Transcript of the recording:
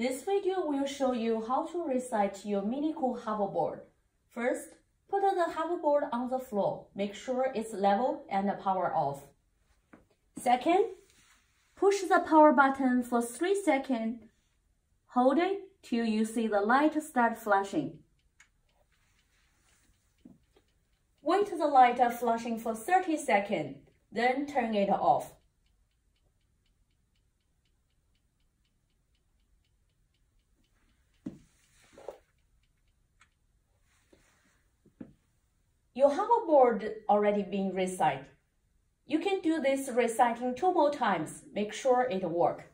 This video will show you how to reset your Mini Cool hoverboard. First, put the hoverboard on the floor. Make sure it's level and power off. Second, push the power button for 3 seconds. Hold it till you see the light start flashing. Wait the light flashing for 30 seconds, then turn it off. Your board already been reset. You can do this resetting two more times. Make sure it works.